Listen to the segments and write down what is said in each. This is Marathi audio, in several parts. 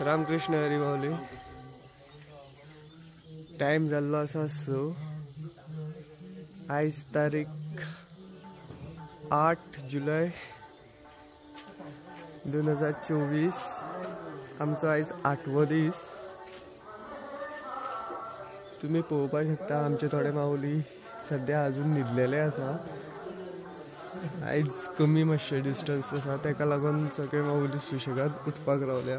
रामकृष्ण हरी माऊली टाइम जाल्लो आसा स आयज तारीख आठ जुलय दोन हजार चोवीस. आमचो आयज आठवो दीस तुम्ही पळोवपाक शकता. आमचे थोडे माऊली सध्या अजून न्हिदलेले आसा आयज कमी मातशे डिस्टन्स आसा ताका लागून सगळे माऊली सुशेगाद उठपाक रावल्या.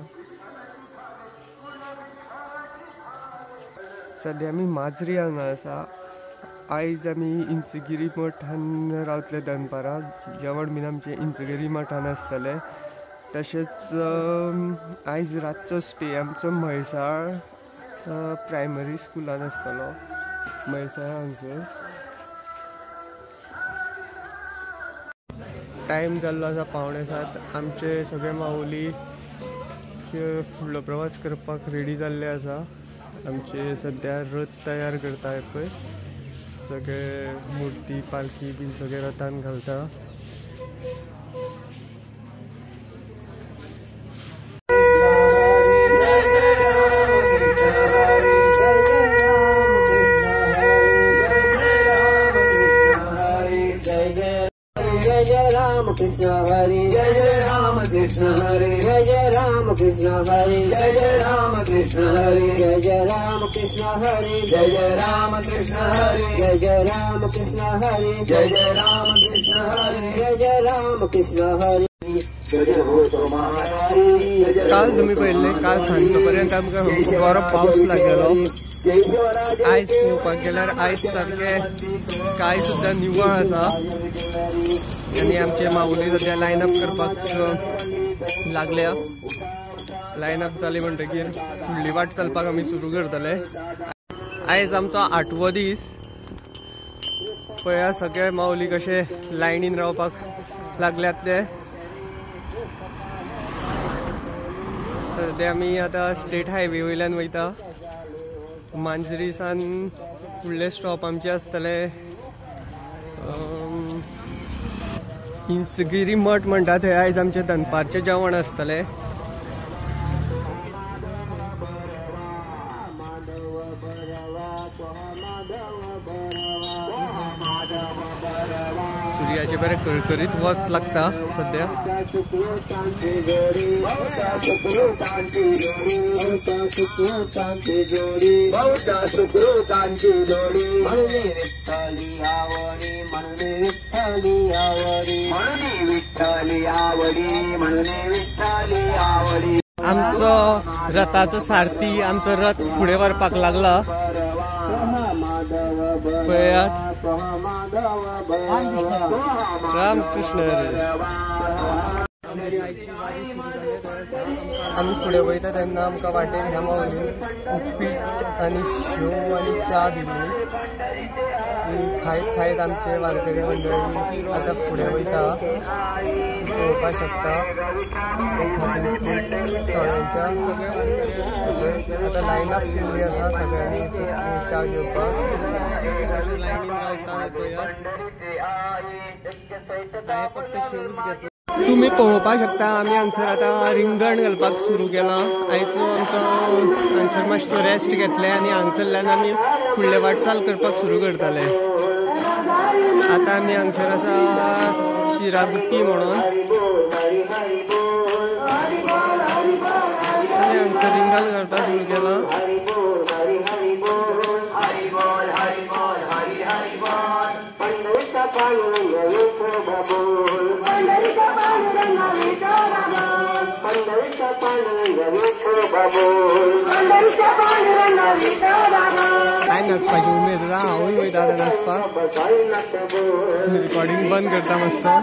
सध्या आमी माजरी हांगा आसा आयज आमी इंचगिरी मठान रावतले दनपारां जेवण बीन आमचे इंचगिरी मठान आसतले तशेंच आयज रातचो स्टे आमचो म्हैसाळ प्रायमरी स्कुलान आसतलो म्हैसाळ हांगसर टायम जाल्लो आसा पावणे सात. आमचे सगळे माऊली फुडलो प्रवास करपाक रेडी जाल्ले आसा आमचे सध्या रथ तयार करता पळय सगळे मुर्ती पालखी बीन सगळे रथान घालता. कृष्ण हरि जय जय राम कृष्ण हरि जय जय राम कृष्ण हरि जय जय राम कृष्ण हरि जय जय राम कृष्ण हरि जय जय राम कृष्ण हरि जय जय राम कृष्ण हरि काल तुम्ही पहिले काल सांजपर्यंत आमकां बरो पावस लागलेलो हो. आयज पळोवपाक गेल्यार आयज सारके कांय सुद्दां निवळ आसा आनी आमचे माऊली सद्या लायन अप करपाक लागल्या. लायन अप जाली म्हणटकीर फुडली वाट चलपाक आमी सुरू करतले. आयज आमचो आठवो दीस. पळया सगळे माऊली कशे लायनीन रावपाक लागल्यात ते. सध्या आमी आतां स्टेट हायवे वयल्यान वयता. मांजरीसान फुडले स्टॉप आमचे आसतले. इंचगिरी मठ म्हणटा थंय आयज आमचे दनपारचें जेवण आसतलें. सकाळचे बरे कळकळीत वत लागता सध्या. आमचं रथाचो सारथी आमचो रथ फुडें व्हरपाक लागला. पळयात. रामकृष्ण कृष्ण आमी फुडें वयता तेन्ना आमकां वाटेर ह्या माऊलीन उपीट आनी शेव आनी च्या दिली. ती खायत खायत आमचे वारकरी मंडळी आतां फुडें वयता पळोवपाक शकता. एक खातीर थोड्यांच्या आतां लायन अप केल्ली आसा सगळ्यांनी. च्या घेवपाक तुम्ही पळोवपाक शकता आमी हांगसर आतां रिंगण घालपाक सुरू केलां. आयचो आमचो हांगसर मातसो रेस्ट घेतले आनी हांगसरल्यान आमी फुडले वाटचाल करपाक सुरू करताले आतां आमी हांगसर आसा शिराबुट्टी म्हणून. काय नाचपाची उमेद आसा हांवूय वयता आतां नाचपाक रिकॉर्डिंग बंद करता मातसो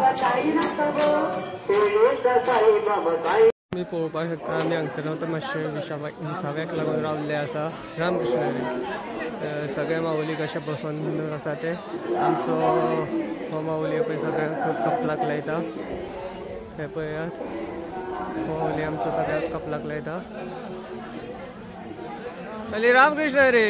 तुमी पळोवपाक शकता आमी हांगसर रावता मातशें विसाव्याक विसाव्याक लागून रावल्ले आसा रामकृष्णरी सगळे माऊली कशे बसोन आसा ते. आमचो हो माऊली पळय सगळ्यांक कपलाक लायता हे पळयात हो, कोहली आमच्या सगळ्यात कप लागला इथं. अरे रामकृष्ण रे.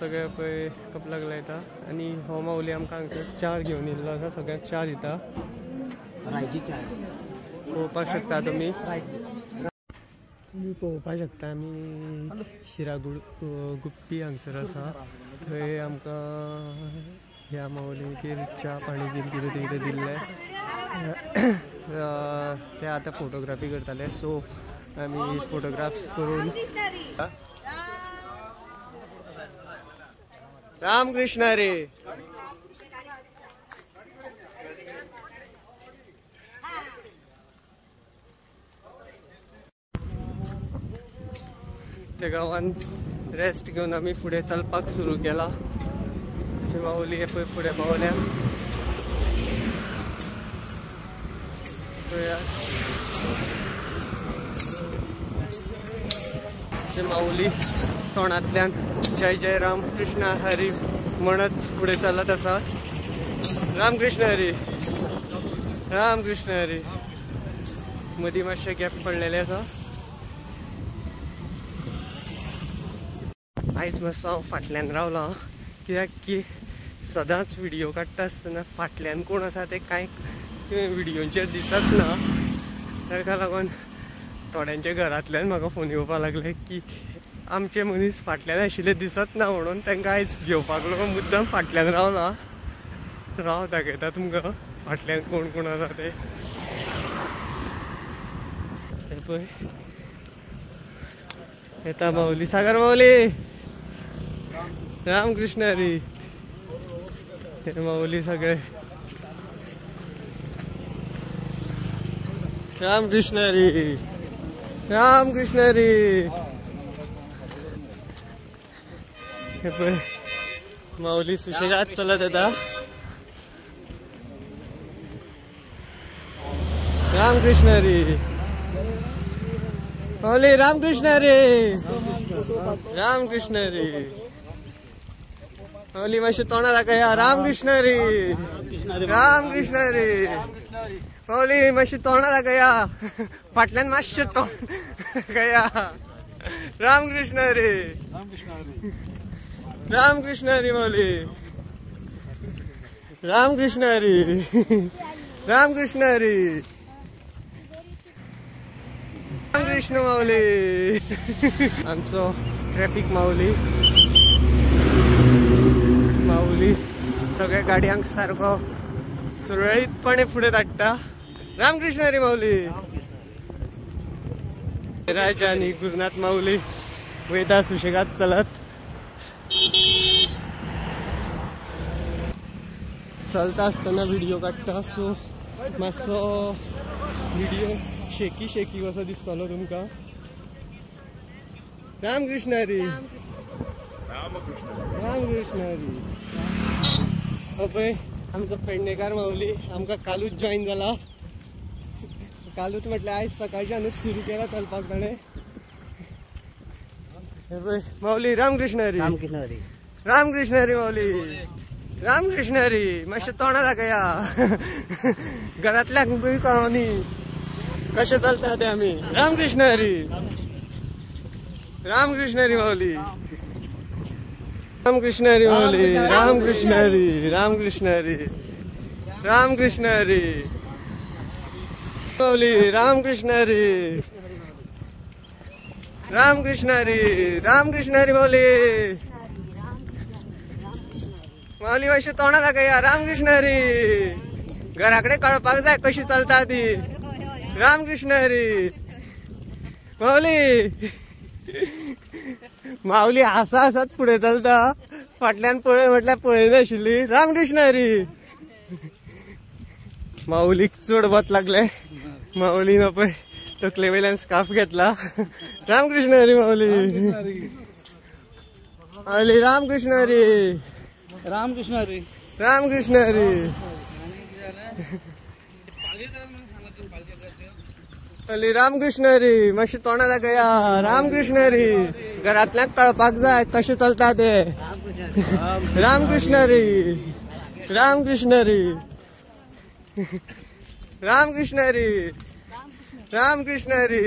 सगळ्या पै कप लागला इथं. आणि हो माऊली आमकां हांगसर चार घेऊन येल्लो आसा सगळ्याक चार दिता पळोवपाक हो, शकता तुम्ही. तुम्ही पळोवपाक शकता आमी शिरागुड गुप्पी हांगसर आसा थंय आमकां ह्या माऊलींगेर च्या पाणी बीन कितें ते कितें दिल्लें ते आतां फोटोग्राफी करताले सो आमी फोटोग्राफ्स करून रामकृष्ण रे. त्या गांवान रेस्ट घेवन आमी फुडें चलपाक सुरू केला. अशें माऊली हे पळय फुडें पावल्या माऊली तोंडांतल्यान जय जय राम कृष्ण हरी म्हणत फुडें चलत आसा राम कृष्ण हरी राम कृष्ण हरी मदीं मातशें गॅप पडलेले आसा आयज मातसो हांव फाटल्यान रावलो हां. कित्याक की सदांच व्हिडिओ काडटा आसतना फाटल्यान कोण आसा ते कांय व्हिडिओंचेर दिसत ना ताका लागून थोड्यांच्या घरांतल्यान म्हाका फोन येवपाक लागले की आमचे मनीस फाटल्यान आशिल्ले दिसत ना म्हणून तांकां आयज घेवपाक लागून मुद्दम फाटल्यान रावला. राव दाखयता तुमकां फाटल्यान कोण कोण आसा ते. पळय. येता माऊली सागर माऊली. रामकृष्ण हरी. हे माऊली सगळे रामकृष्ण हरी रामकृष्ण हरी हे पळय माऊली सुशेगात चलत येता रामकृष्ण हरी माऊली रामकृष्ण हरी रामकृष्ण हरी माऊली मातशें तोंडा कृष्ण रे राम कृष्ण रे माऊली मातशी तोंडा दाखया फाटल्यान मातशें तोंड दाखया रामकृष्ण हरी रामकृष्ण कृष्ण रे राम कृष्ण रे राम कृष्ण माऊली आमचो ट्रॅफिक माऊली माऊली. सगळ्या गाडयांक सारको सुरळीतपणे फुडें धाडटा रामकृष्ण रे माऊली. राजा आणि गुरुनाथ माऊली वयता सुशेगात चलत. चलता आसतना व्हिडिओ काडटा सो मातसो व्हिडिओ शेकी शेकी कसो दिसतलो तुमकां? रामकृष्ण हरी. रामकृष्ण. हरी पळय आमचो पेडणेकार माऊली आमकां कालूच जॉईन जाला कालूच म्हटल्यार आयज सकाळच्यानूच सुरू केला चलपाक ताणें हे पळय माऊली रामकृष्ण हरी. रामकृष्ण हरी. रामकृष्ण हरी माऊली. रामकृष्ण हरी. मातशें तोंडा दाखया घरांतल्याक बी कळोनी कशें चलता ते आमी रामकृष्ण हरी. रामकृष्ण हरी माऊली. रामकृष्ण हरी माऊली रामकृष्ण हरी रामकृष्ण हरी रामकृष्ण हरी माऊली रामकृष्ण हरी। रामकृष्ण हरी रामकृष्ण हरी मौली माऊली मातशी तोंडा दाखया रामकृष्ण हरी। घराकडे कळपाक जाय कशी चलता ती? रामकृष्ण हरी। माऊली। माऊली आसा आसात फुडें चलता. फाटल्यान पळय म्हटल्यार पळयनाशिल्ली रामकृष्ण हरी. माऊलीक चड वत लागले. माऊली न पळय तकले वयल्यान स्काफ घेतला. रामकृष्ण हरी माऊली. माऊली रामकृष्ण हरी. रामकृष्ण हरी. रामकृष्ण हरी. चली रामकृष्ण हरी मातशी तोंडाला गया रामकृष्ण हरी घरांतल्याक कळपाक जाय कशें चलता ते रामकृष्ण हरी रामकृष्ण हरी रामकृष्ण हरी रामकृष्ण हरी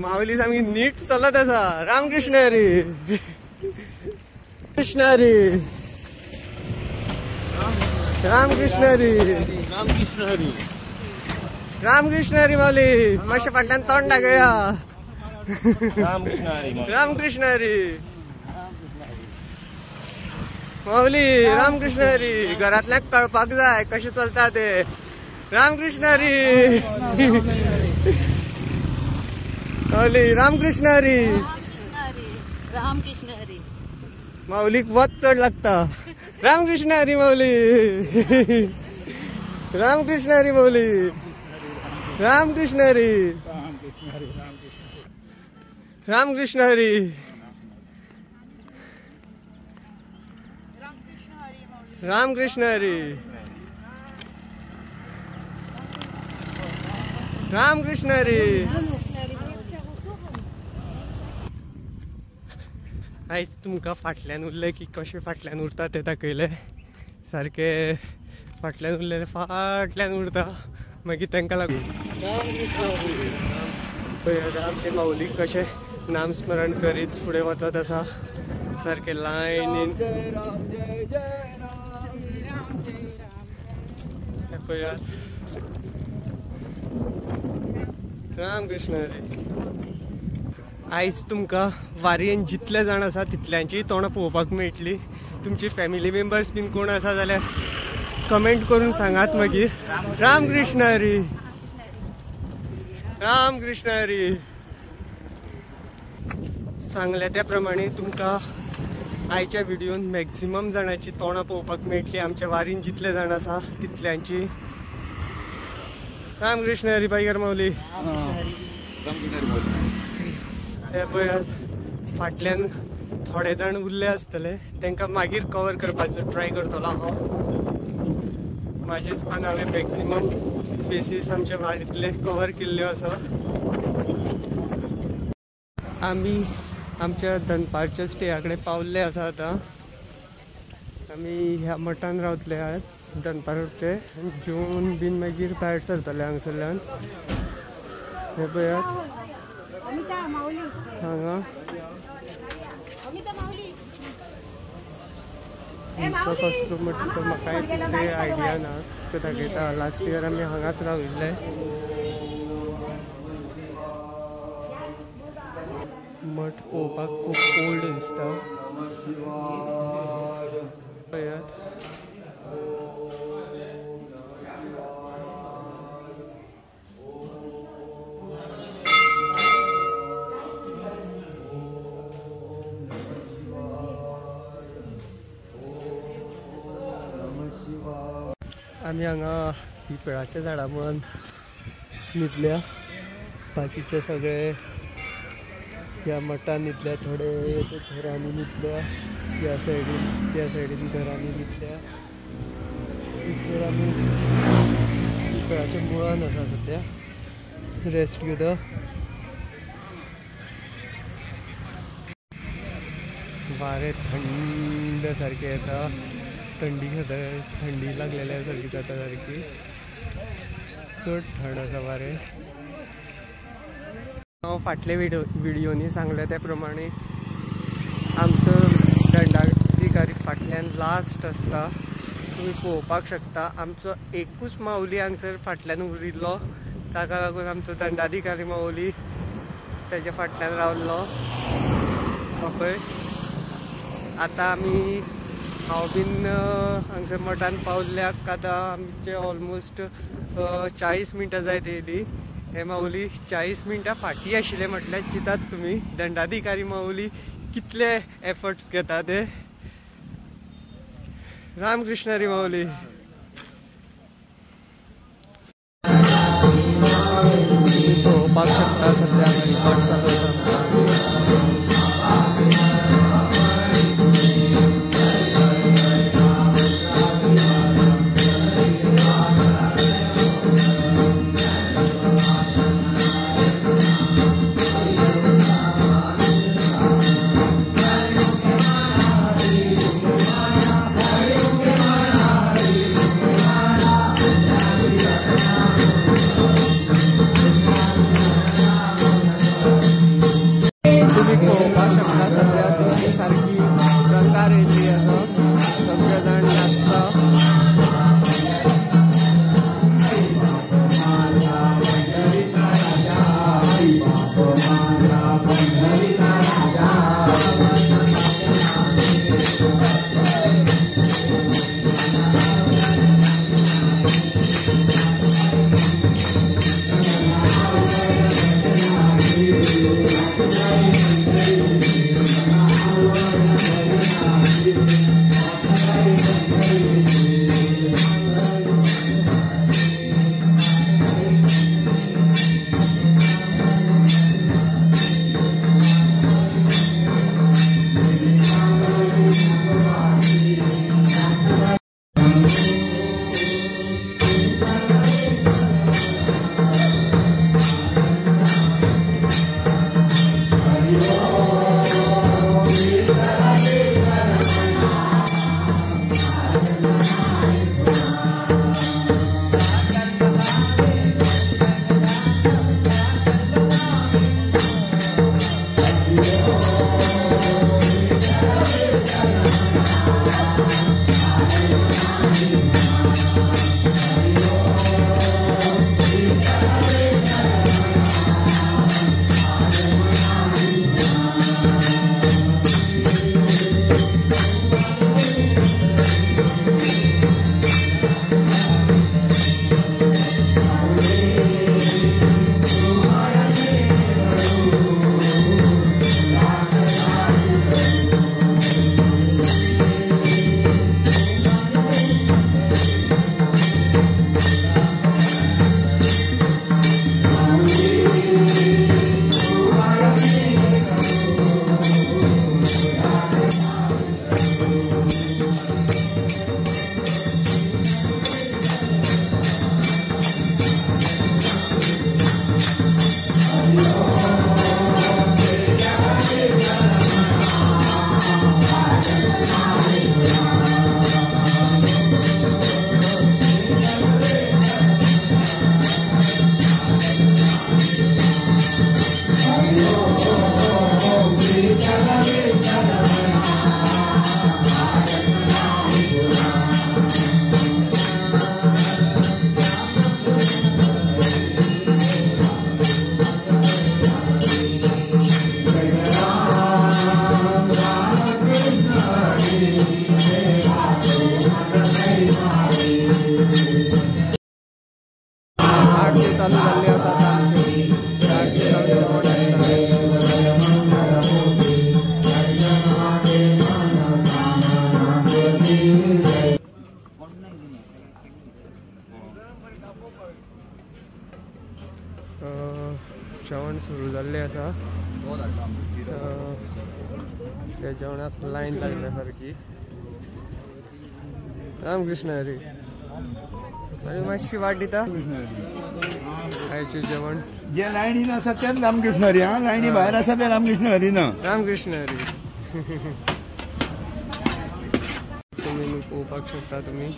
माऊली सामकी नीट चलत असा रामकृष्ण हरी कृष्ण हरी रामकृष्ण हरी रामकृष्ण हरी रामकृष्ण हरी माऊली फाटल्यान तोंड दाखया रामकृष्ण हरी. माऊली रामकृष्ण हरी. घरातल्याक कळपाक जाय कशें चलता ते? रामकृष्ण हरी. माऊली रामकृष्ण हरी. रामकृष्ण हरी माऊलीक वत चढ लागता. रामकृष्ण हरी माऊली. रामकृष्ण हरी माऊली. रामकृष्ण हरी। रामकृष्ण हरी। रामकृष्ण हरी। रामकृष्ण हरी। आयज तुमकां फाटल्यान उरले की कशें फाटल्यान उरता तें दाखयलें सारके फाटल्यान उरलेले फाटल्यान उरता. मागीर तांकां लागून. पळयात आमचे माऊली कशें नामस्मरण करीत फुडें वचत आसा? सारके लायनीन. हे पळयात. राम कृष्ण हरी आयज तुमकां वारयेन जितले जाण आसा तितल्यांची तोंडां पळोवपाक मेळटली. तुमची फॅमिली मेंबर्स बीन कोण आसा जाल्यार? कमेंट करून सांगात मागीर. राम कृष्ण हरी. राम कृष्ण हरी. सांगले त्या प्रमाणे तुमकां आयच्या व्हिडिओन मॅक्झिमम जाणांची तोंडां पळोवपाक मेळटली. आमच्या वारीन जितले जाण आसा तितल्यांची. राम कृष्ण हरी बाईगर माऊली हे पळयात फाटल्यान थोडे जाण उरले आसतले तांकां मागीर कवर करपाचो ट्राय करतलो हांव माझेच पण हांवें मॅक्झिमम स्पेसिस आमच्या वाडीतले कवर केल्ल्यो आसा आमी आमच्या दनपारच्या स्टेया कडेन पावल्ले आसा आतां. आमी ह्या मठान रावतले आज दनपारचे जेवण बीन मागीर भायर सरतले हांगसरल्यान. हे पळयात हांगा. आमचो कसलो मठ तो म्हाका तितले आयडिया ना तो दाखयता लास्ट इयर आमी हांगाच राविल्ले मठ पळोवपाक खूब ओल्ड दिसता पळयात आमी हांगा पिंपळाच्या झाडां मुळान न्हिदल्या बाकीचे सगळे ह्या मठान न्हिदल्या थोडे ते घरांनी न्हिदल्या ह्या सायडीन त्या सायडीन घरांनी न्हिदल्या थंयसर आमी पिंपळाच्या मुळान आसा सद्या रेस्ट घेता वारे थंड सारखे येता थंडी खाता थंडी लागलेल्या सारखी जाता सारखी. चड थंड आसा बरे हांव फाटले व्हिडिओ व्हिडिओनी सांगले त्या प्रमाणे आमचो दंडाधिकारी फाटल्यान लास्ट आसता तुमी पळोवपाक शकता. आमचो एकूच माऊली हांगसर फाटल्यान उरिल्लो. ताका लागून आमचो दंडाधिकारी माऊली तेच्या फाटल्यान रावल्लो. पळय आतां आमी हांव बीन हांगसर मठान पावल्ल्याक आतां आमचे ऑलमोस्ट चाळीस मिनटां जायत येयली हे माऊली चाळीस मिनटां फाटीं आशिल्ले म्हटल्यार चिंतात तुमी दंडाधिकारी माऊली कितले एफर्ट्स घेता ते रामकृष्ण रे माऊली. पळोवपाक शकता सद्या आणि मातशी वाट दिता खायचे जेवण. जे लायनीन आसा तेच रामकृष्ण हरी हा. लायनी भायर आसा ते रामकृष्ण हरी ना. रामकृष्ण हरी तुम्ही पोवपाक शकता तुम्ही.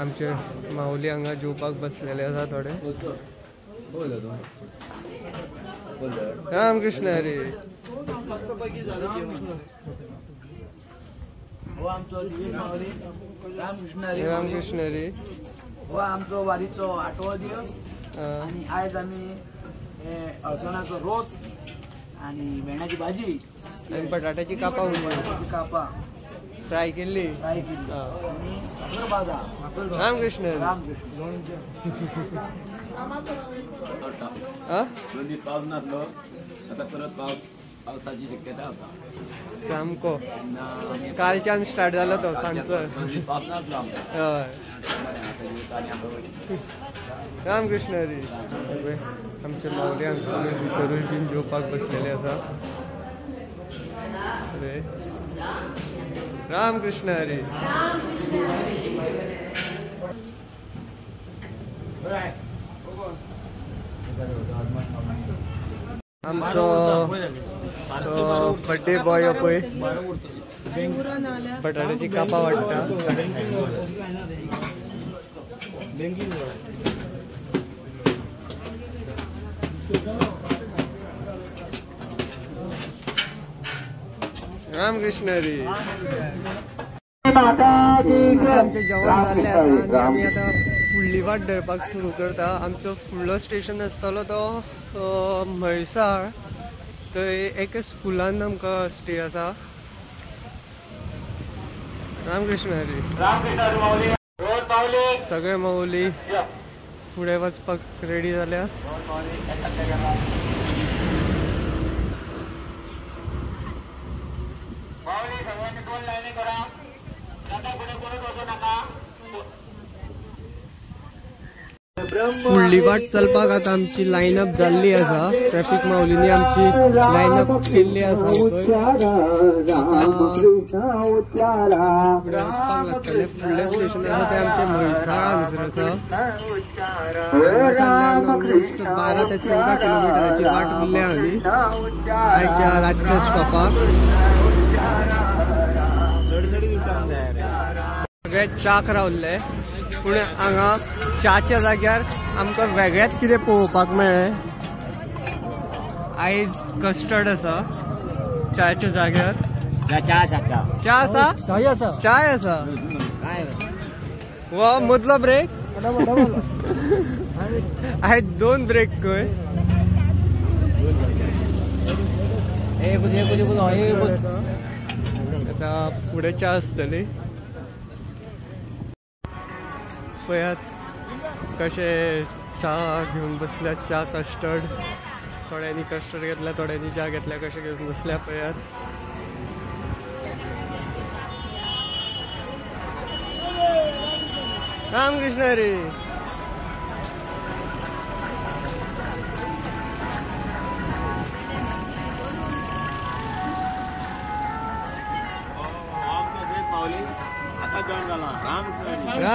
आमचे माऊली हांगा जेवपाक बसलेले आसा थोडे. रामकृष्ण हरी. हो रामकृष्ण हरी हो आमचो वारीचो आठवो दिवस. आणि आयज आमी हे अळसणाचो रोस आणि भेंड्याची भाजी. आणि बटाट्याची कापां उरली कापा. फ्राय केल्ली फ्राय केली. रामकृष्ण हरी. रामकृष्ण. हा? दोन्ही पावस नासलो आता परत पावस पावसाची शक्यता होता. सामको. कालच्यान स्टार्ट जालो तो सांजचो नासलो आमकां हय. रामकृष्ण हरी. सगळे आमचे मावली हांगसर भितरूय बीन जेवपाक बसलेले आसा अरे. रामकृष्ण हरी. आमचो बड्डे बॉय पळय बटाट्याची कापां वाडटा रामकृष्ण हरी आता आमचे जेवण जाल्ले आसा आनी आमी आतां फुडली वाट धरपाक सुरू करता. आमचो फुडलो स्टेशन आसतलो तो म्हैसाळ. थंय एका स्कुलान आमकां स्टे आसा. रामकृष्ण हरी. सगळे माऊली फुडें वचपाक रेडी जाल्या. फुडली वाट चलपाक आतां आमची लाईनअप जाल्ली आसा ट्रॅफिक मावलींनी आमची लाईनअप केल्ली आसा लागतले फुडले स्टेशन आसा ते आमचे म्हैसाळ हांगसर आसा ऑलमोस्ट बारा ते चौदा किलोमिटराची वाट उरल्या आमी आयच्या रातच्या स्टॉपाक सगळे चाक रावल्ले पूण हांगा च्याच्या जाग्यार आमकां वेगळेच कितें पळोवपाक मेळ्ळें. आयज कस्टर्ड आसा च्याच्या जाग्यार. च्या आसा? चाय आसा. चाय आसा? वा मदलो ब्रेक आयज दोन ब्रेक खंय आता फुडें च्या आसतली पळयात कसे च्या घेवन बसल्या च्या कस्टर्ड थोड्यांनी कस्टर्ड घेतल्या थोड्यांनी च्या घेतल्या कशे घेवन बसल्या पयात रामकृष्ण हरी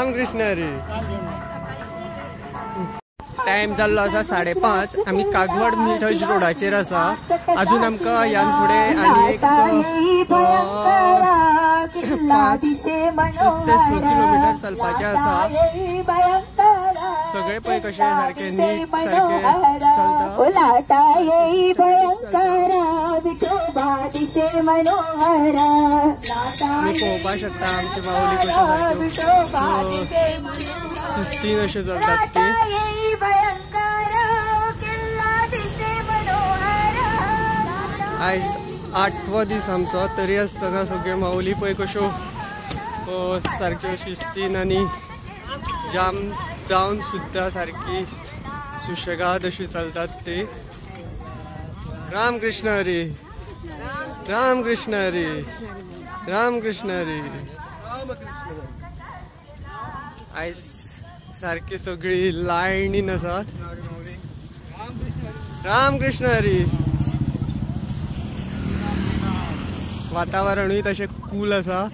रामकृष्ण हरी टाइम जाल्लो आसा साडेपांच. आमी कागवड मिठज रोडाचेर आसा अजून आमकां ह्यान फुडें आनी एक पांच ते स किलोमिटर चलपाचें आसा सगळे पळय कशे सारकें नीट सारकें चलता. तुम्ही पळोवपाक शकता आमची कशे अशे ते? आयज आठवो दीस आमचो तरी आसतना सगळ्यो माऊली पळय कश्यो अ, सारक्यो शिस्तीन आनी जाम जावन सुद्दां सारकी सुशेगाद अशी चलतात ते. रामकृष्ण हरी. रामकृष्ण हरी। रामकृष्ण हरी। आयज सारकी सगळी लायनीन आसात रामकृष्ण हरी। वातावरणूय तशें कूल आसा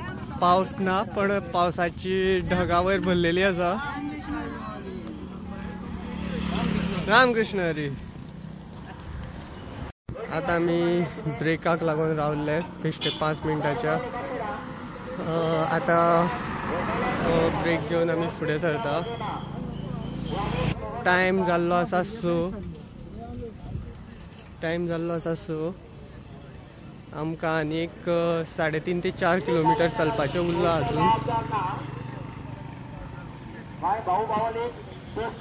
पावस ना पण पावसाची ढगा वयर भरलेली आसा रामकृष्ण हरी। आतां आमी ब्रेकाक लागून रावल्ले बेश्टे पांच मिनटाच्या. आता आतां ब्रेक घेवन आमी फुडें सरता टायम जाल्लो आसा सो. टायम जाल्लो आसा सो. आमकां आनी एक साडे तीन ते चार किलोमिटर चलपाचें उरलां अजून.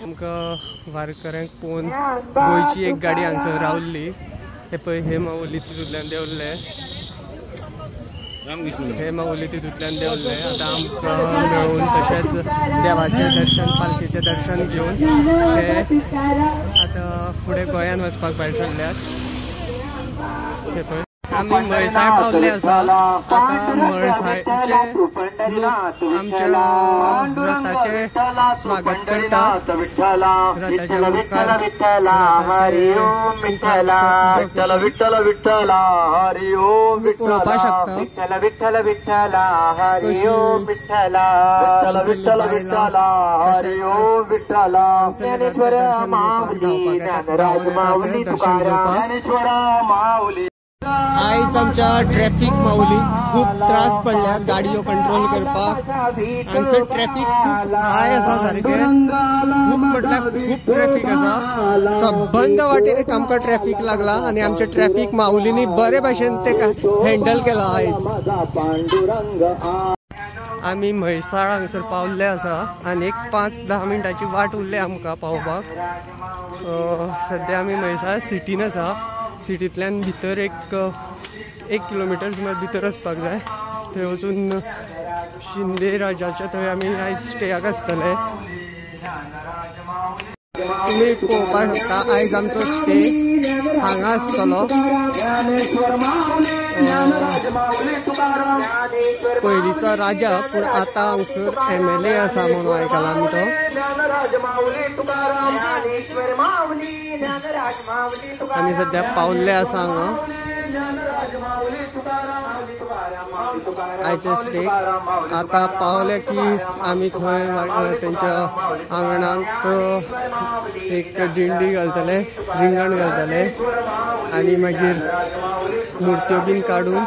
आमकां वारकऱ्यांक पळोवन गोंयची एक गाडी हांगसर रावल्ली हे पळय हे माऊली तितूंतल्यान देंवल्ले हे माऊली तितूंतल्यान देंवल्ले आतां आमकां मेळून तशेंच देवाचें दर्शन पालखीचें दर्शन घेवन हे आतां फुडें गोंयान वचपाक भायर सरल्यात हे पळय आमी मळसाय पावल्ले आसा आतां मळसायचे लोक आमच्या रथाचे स्वागत करता रथाच्या मुखार विठ्ठल विठ्ठल विठ्ठल. हरि ओम पळोवपाक शकता. विठ्ठल विठ्ठल विठ्ठल. हरि ओम विठ्ठल. विठ्ठल विठ्ठल विठ्ठल हरि ओम विठ्ठल. ज्ञानेश्वर माऊली. ज्ञानराज माऊली तुकाराम. ज्ञानेश्वर माऊली. आयज आमच्या ट्रॅफिक माऊली खूप त्रास पडल्या गाडयो कंट्रोल करपाक हांगसर ट्रॅफिक खूप हाय आसा सारखे. खूप म्हटल्यार खूप ट्रॅफिक आसा सबंद वाटेक आमकां ट्रॅफिक लागला आनी आमच्या ट्रॅफिक माऊलींनी बरे भाशेन ते हँडल केला आयज आमी म्हैसाळ हांगसर पावल्ले आसा आनी एक पांच धा मिनटाची वाट उरली आमकां पावपाक सद्या आमी म्हैसाळ सिटीन आसा सिटींतल्यान भितर एक एक किलोमिटर सुमार भितर वचपाक जाय. थंय वचून शिंदे राजाच्या थंय आमी आयज स्टेयाक आसतले तुमी पळोवपाक शकता आयज आमचो स्टे हांगा आसतलो पयलींचो राजा पूण आतां हांगसर एम एल ए आसा म्हणून आयकलां आमी तो आमी सद्या पावल्ले आसा हांगा आयचे स्टेक आतां पावले की आमी थंय वा- तेंच्या एक दिंडी घालतले रिंगण घालतले आनी मागीर मुर्त्यो बीन काडून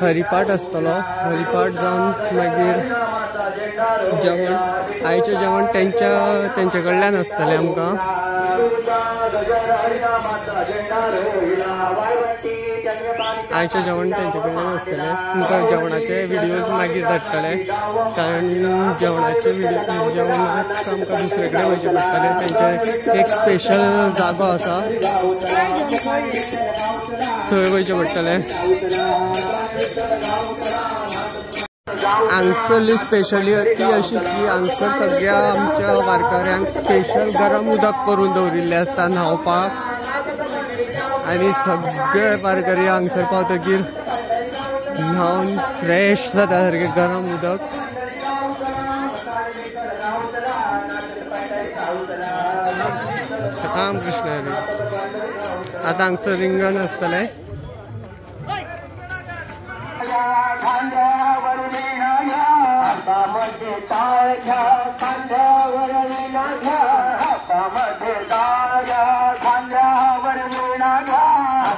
हरिपाठ आसतलो हरिपाठ जावन मागीर जेवण आयचें जेवण तेंच्या तेंचे कडल्यान आसतलें आमकां. आयचें जेवण तेंचे कडल्यान आसतलें तुमकां जेवणाचे व्हिडियोज मागीर धाडटले कारण जेवणाचे व्हिडियो जेवणाक आमकां दुसरे कडेन वयचें पडटलें तेंचे एक स्पेशल जागो आसा थंय वयचें पडटलें हांगसरली स्पेशलिटी अशी की हांगसर सगळ्या आमच्या वारकऱ्यांक स्पेशल गरम उदक करून दवरिल्लें आसता न्हावपाक. आनी सगळे वारकरी हांगसर पावतकीर न्हावन फ्रेश जाता सारकें गरम उदक. राम कृष्ण हरी आतां हांगसर रिंगण आसतलें घ्या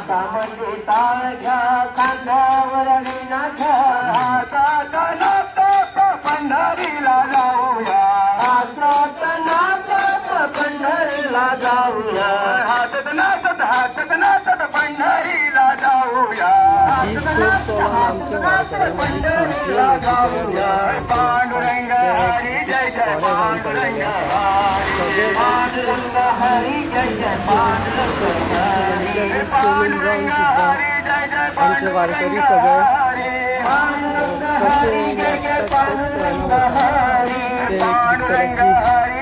हातामध्ये टाळ घ्या खांद्यावर विणा घ्या पंढरीला जाऊया. पंढरीला जाऊया. हातात नातात हातात नातात पंढरीला जाऊया. खूप पवन आमचे वारकऱ्यांची खुर्ची येण्याची तयारी आसा पांडुरंग हरी जय जय पांडुरंग हरी पांडुरंग हरी जय जय पांडुरंग हरी पांडुरंग हरी जय जय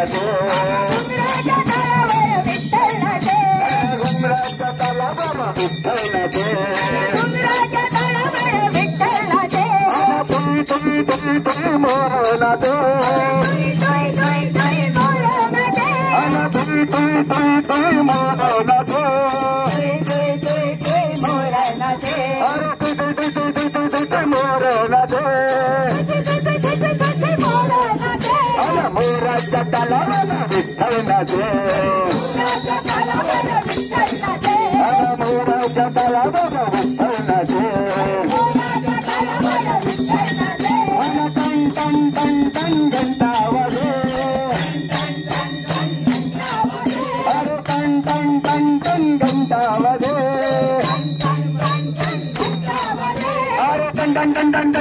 वारकरी सगळे कसे नाचतात तेच कळना ते विठ्ठलाची कृपा जावूंक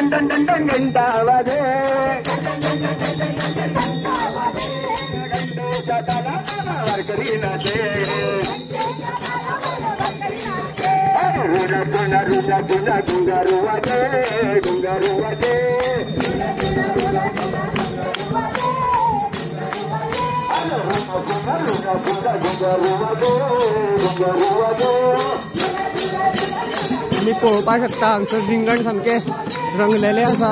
शकता पांडुरंग हरी जय जय तुम्ही पळोवपाक शकता हांगसर रिंगण सामकें रंगलेले आसा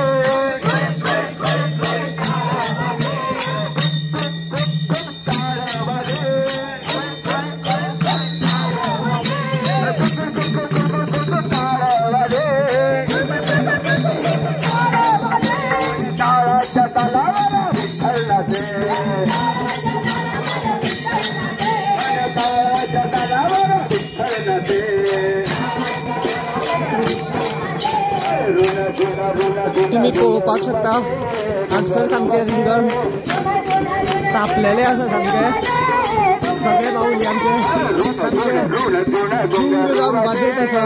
पळोवपाक शकता. हांगसर सामकें रिंगण तापलेले आसा सामकें. सगळे बावली आमचे सामके. जावन वाजयत आसा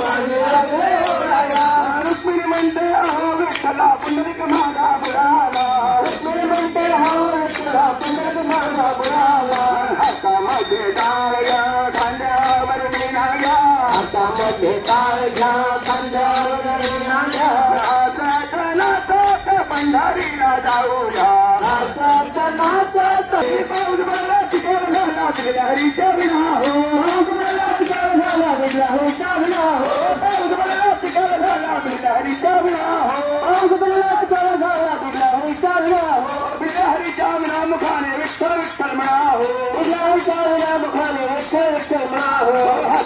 पाणी लागले रुक्मिणी म्हणते अहो विठ्ठला पुंडलिक मागा बुडाला. रुक्मिणी म्हणते अहो विठ्ठला पुंडलिक मागा बुडाला. आता मध्ये टाळ घ्या खांद्यावर मीना घ्या आता मध्ये टाळ घ्या खांद्यावर मीना پنڍاري راجا پنج بل ڪراتو رول شو ڀل گا بلريو رول شهو به شام شراهو لهاني شروع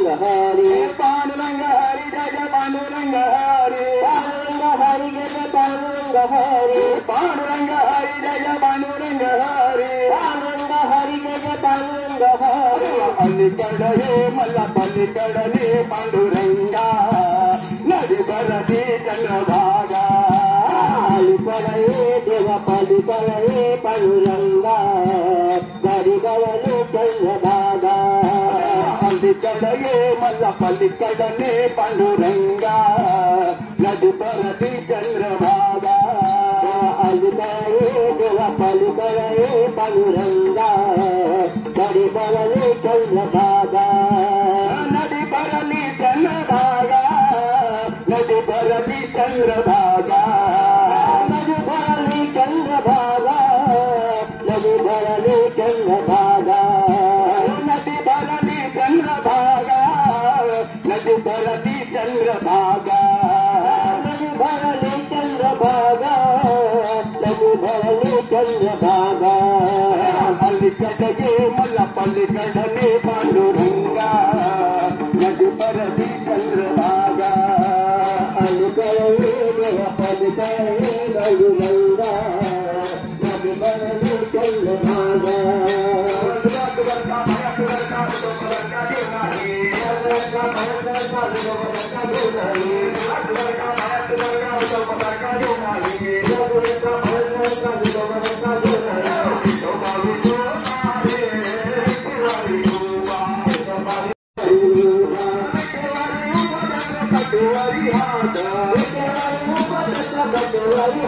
हरी पांडुरंग हरी जय पांडुरंग हरी पांडुरंग हरी जय पांडुरंग हरी पांडुरंग हरी जय पांडुरंग हरी पल्लीकडे मला पल्लीकडे पांडुरंगा नदी बरदी चंद्रभागा पालीकडे देवा पालीकडे पांडुरंगा गाडी गवले चंद्रभागा पल्लीकडे मला पल्लीकडे पांडुरंगा नदी बरदी चंद्रभागा अलीकडे देवा पलीकडे पांडुरंगा नदी बरली चंद्रभागा नदी बरली चंद्रभागा नदी बरली चंद्रभागा नदी बरली चंद्रभागा नदी बरली चंद्रभागा नदी नदी बरली चंद्रभागा. नदी भरली चंद्रभागा. नदी भरली चंद्रभागा पल्लीकडे मला पल्लीकडे पांडुरंगा. नदी भरली चंद्रभागा. अलीकडे देवा पल्लीकडे पांडुरंगा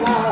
हात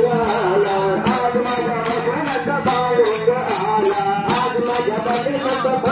तुम्ही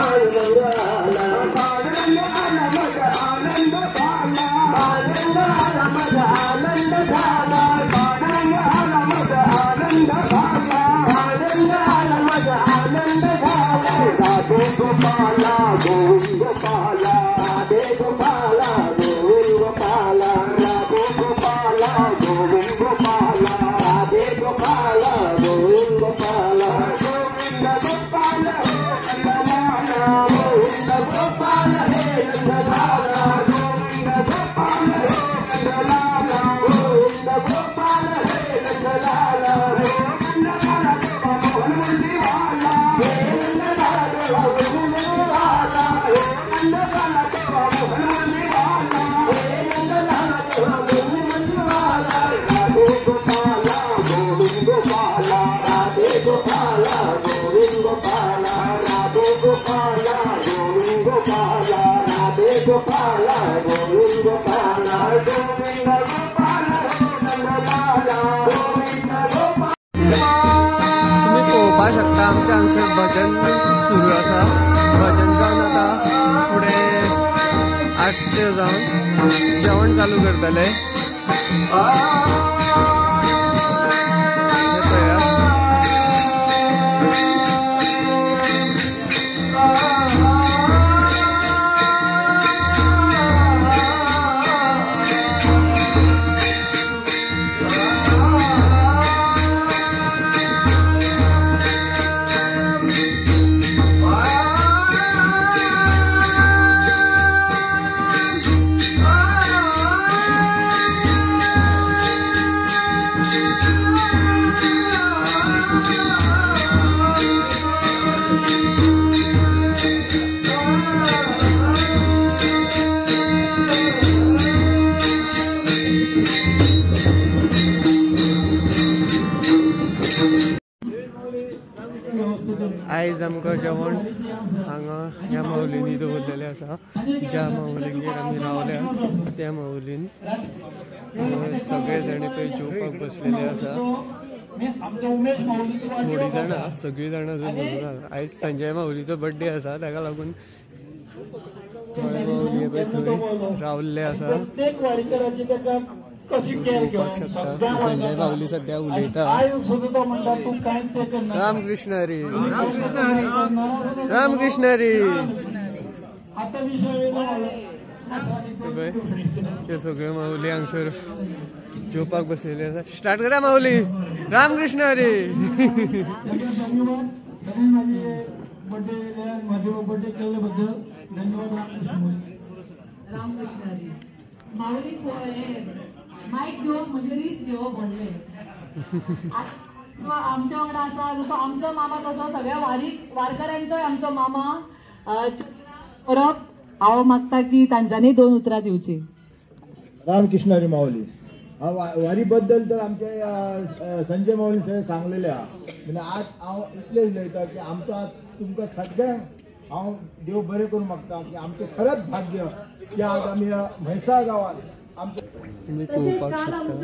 आठ जावन जेवण चालू करतले आमकां जेवण हांगा ह्या माऊलींनी दवरलेलें आसा ज्या माऊलींगेर आमी रावल्या त्या माऊलीन सगळे जाण पळय जेवपाक बसलेले आसा थोडी जाणां सगळीं जाणां अजून बसून आयज संजय माऊलीचो बर्थडे आसा ताका लागून थोडे माऊली पळय थंय रावल्ले आसा कशी केअर संजय माऊली सध्या उलयता. सुद्धा तू कांयच हे रामकृष्ण हरी. रामकृष्ण हरी. आता विषय येयलो मला. पळय ते सगळे माऊली हांगसर जेवपाक बसलेले आसा स्टार्ट करा माऊली. रामकृष्ण हरी. धन्यवाद. धन्यवाद माझे बर्थडे माझे बर्थडे केल्याबद्दल धन्यवाद रामकृष्ण रामकृष्ण हरी. माऊली माईक घेवप म्हणजे रिस्क घेवप म्हणले आमच्या वांगडा आसा जसो आमचो मामा कसो सगळ्या वारी वारकऱ्यांचोय आमचो मामा. परत करप हांव मागता की तांच्यांनी दोन उतरां दिवची रामकृष्णारी माऊली वारी वा- तर आमचे संजय माऊली सगळे सांगलेले आहा म्हणजे आज हांव इतलें उलयता की आमचो आज तुमकां सगळ्यांक हांव देव बरें करूं मागता की आमचें खरेंच भाग्य की आज आमी म्हैसाळ गांवांत तुम्ही पळोवपाक शकता.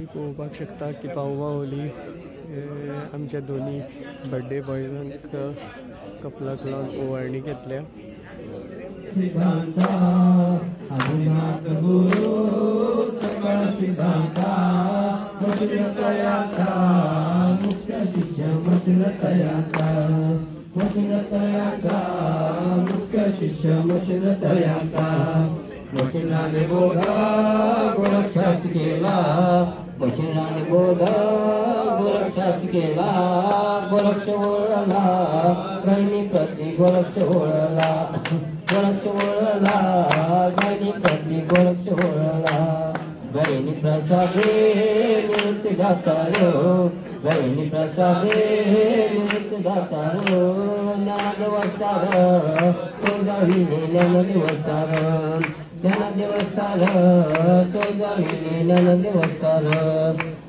आसलो पळोवपाक शकता की पाव माऊली हे आमच्या दोन्ही बर्थडे बॉयजांक कपलाक लावन ओवाळणी घेतल्या. वचनाने बोधा गोरक्षास केला वचनाने बोधा गोरक्षास केला गोरक्ष ओळला गैनी पत्नी गोरक्ष ओळला गोरक्ष ओळला गैनी पत्नी गोरक्ष ओळला गैनी प्रसादे नृत्य जातायो बहिणी प्रसादे निवृत्त वसार ज्ञानदेवसार तो जाविले ज्ञानदेवसार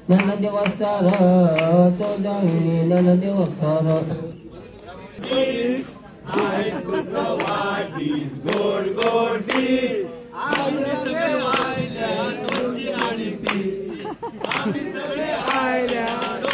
ज्ञानदेवसार तो जाविले ज्ञानदेवसार ज्ञानदेवसार तो जाविले ज्ञानदेवसार पळय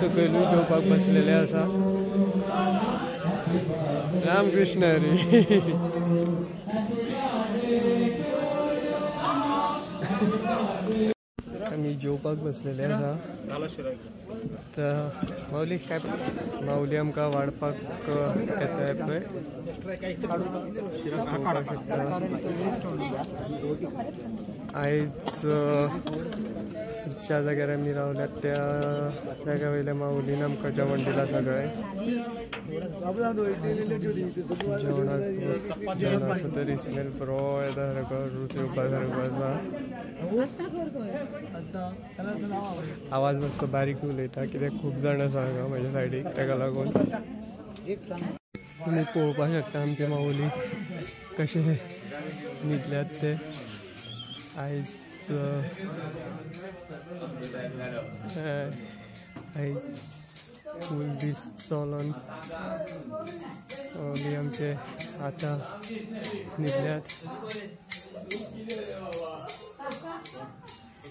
सकयलूय जेवपाक बसलेले आसा. रामकृष्ण हरी आम्ही जेवपाक बसलेले आसा. तर माऊली काय माऊली आमकां वाडपाक येताय पळय आयज ज्या जाग्यार आमी रावल्यात त्या जाग्या वयल्या माऊली आमकां जेवण दिलां सगळें जेवणाक जेवण आसा तरी स्मेल बरो येता सारको रूच येवपा सारको आसा आवाज मातसो बारीक उलयता कित्याक खूब जाण आसा हांगा म्हाज्या सायडीक ताका लागून. तुमी पळोवपाक शकता आमचे माऊली कशे न्हिदल्यात ते. आयज हय, आयज फूल दीस चलोन माऊली आमचे आतां न्हिदल्यात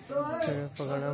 सगळे फकाणां